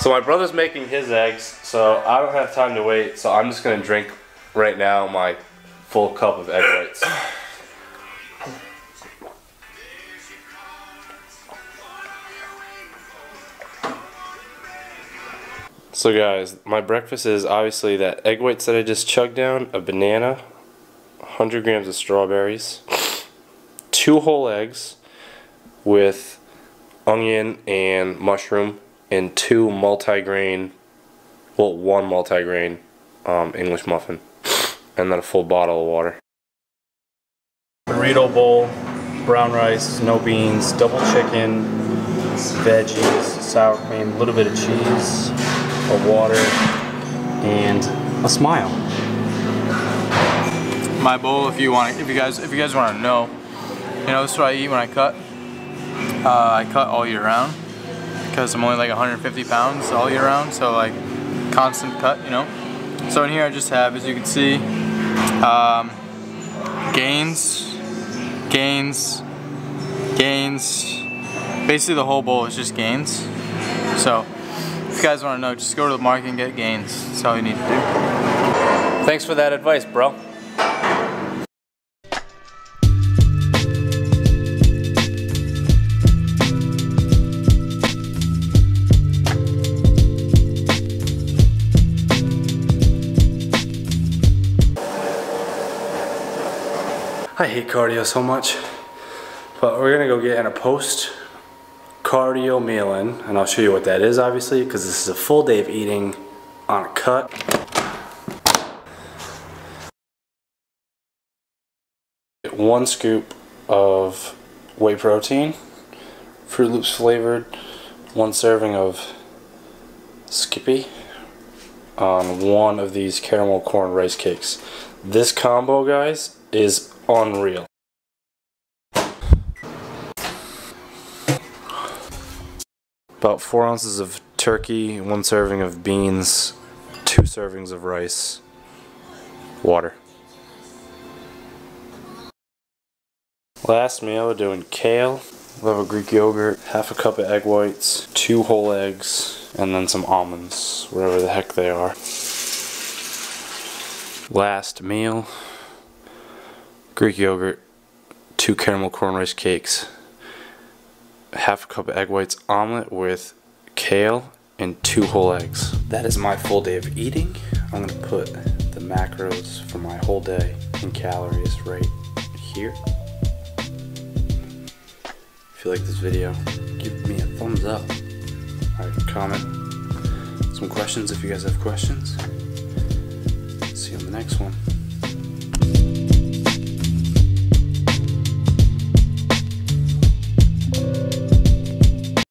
So my brother's making his eggs, so I don't have time to wait, so I'm just gonna drink right now my full cup of egg whites. So guys, my breakfast is obviously that egg whites that I just chugged down, a banana, 100 grams of strawberries, two whole eggs with onion and mushroom, and two multi-grain, well, one multi-grain um, English muffin, and then a full bottle of water. Burrito bowl, brown rice, no beans, double chicken, veggies, sour cream, a little bit of cheese, a water, and a smile. My bowl, if you want, if you guys, if you guys want to know, you know, this is what I eat when I cut. Uh, I cut all year round because I'm only like 150 pounds all year round, so like constant cut, you know. So in here I just have, as you can see, um, gains, gains, gains. Basically the whole bowl is just gains. So if you guys want to know, just go to the market and get gains. That's all you need to do. Thanks for that advice, bro. I hate cardio so much, but we're gonna go get in a post cardio meal in, and I'll show you what that is obviously, because this is a full day of eating on a cut. One scoop of whey protein, Froot Loops flavored, one serving of Skippy on one of these caramel corn rice cakes. This combo, guys, is unreal. About four ounces of turkey, one serving of beans, two servings of rice, water. Last meal, we're doing kale, love of Greek yogurt, half a cup of egg whites, two whole eggs, and then some almonds, wherever the heck they are. Last meal, Greek yogurt, two caramel corn rice cakes, half a cup of egg whites omelet with kale and two whole eggs. That is my full day of eating. I'm gonna put the macros for my whole day in calories right here. If you like this video, give me a thumbs up. Alright, comment some questions if you guys have questions. See you on the next one.